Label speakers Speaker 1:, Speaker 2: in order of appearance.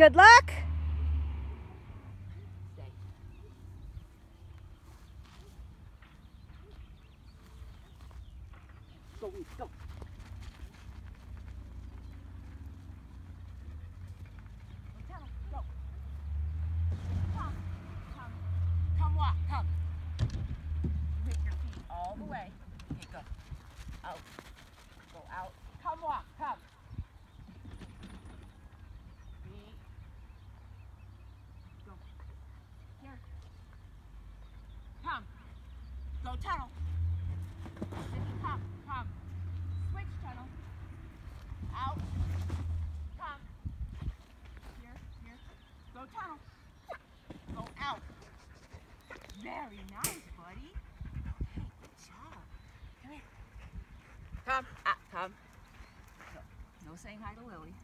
Speaker 1: Good luck.
Speaker 2: Go. Come, come, come walk, come. With your feet all the way. Okay, go. Out. Go out. Come walk, come. Feet. Go. Here. Come. Go tunnel. Come, come. Switch tunnel. Out. Come. Here, here. Go tunnel. Go out. Very nice, buddy. Okay, good job. Come here. Come. Ah, come. No, no saying hi to Lily.